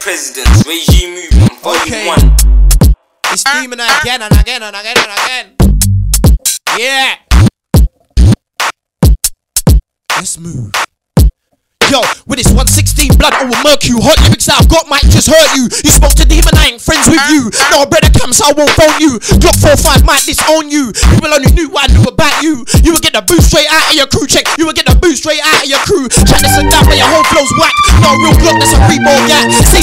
presidents, regime movement, volume Okay. one. It's demon again and again and again and again. Yeah. Let's move. Yo, with this 116 blood, I will murk you. Hot lyrics that I've got might just hurt you. You spoke to demon, I ain't friends with you. No, brother comes, I won't phone you. Glock 45 might disown you. People only knew what I knew about you. You would get the boost straight out of your crew check. You would get the boost straight out of your crew. Trying to sit down, but your whole flow's whack. No real Glock, that's a free ball gat. Say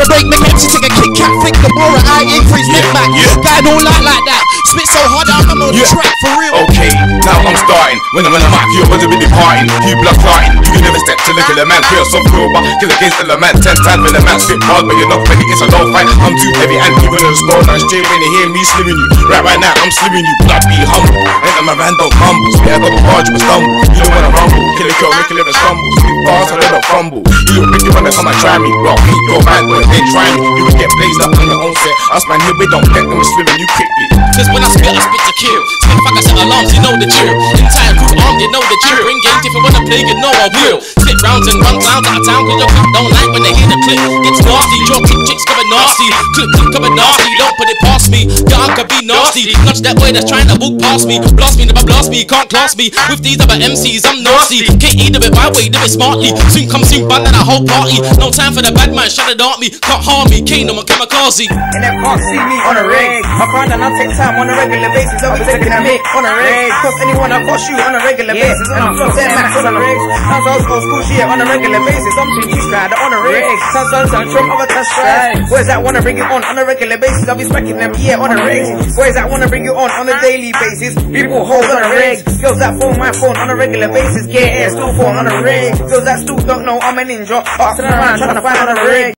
hat. Have make MC take a kick, cat, flick the ball, I increase neck back. Guy don't like like that. Spit so hard, I'm on the Yeah. track for real. Okay, now I'm starting. When I'm on the mic, you're going to be departing. You blood clotting. You can never step to the killer man. Clear soft real, but kill against the man. Ten times for the man. Spit hard, but you're not ready. It's a low fight. I'm too heavy and even in the score. Now straight when you hear me slimming you. Right, right now, I'm slimming you. Blood be humble. Ain't that my man don't mumble. Spit, I got a barge, but stumble. You don't wanna rumble. Kill a kill, make a little stumble. You look pretty when come and try me. Bro, hate your man, but they try me. You will get blazed up on your own set. Us man here, we don't get them. We're swimming you quickly. Cause when I spit, I spit to kill. Spit fuck, I set alarms, you know the drill. Entire crew armed, you know the drill. Bring games if you wanna play, you know I will. Spit rounds and run clowns out of town, cause your crap don't like when they hear the click. Gets nasty, your kick chicks coming nasty. Clip clip coming nasty, me. Your be nasty. Nudge that boy that's trying to walk past me. Blast me, never blast me, can't class me. With these other MCs, I'm nasty. Can't do it my way, do it smartly. Soon come soon, bun that a whole party. No time for the bad man, shut it at me. Can't harm me, Kingdom on kamikaze. And they can't see me on a rig. I find and I take time on a regular basis. I'll be taking a mic on a rig. Cause anyone I got you on a regular basis. And I'm from 10 max on a rig. Sounds old school school shit on a regular basis. I'm seeing you stride on a rig. Sounds sounds sounds from other touch stride. Where's that wanna bring it on on a regular basis? I'll be smacking them, yeah, on a rig. Where's that wanna bring you on on a daily basis? People hold on a rig. Girls that phone my phone on a regular basis. Get it, still phone on a rig. Girls that still don't know I'm a ninja. Asking around trying to find on a rig.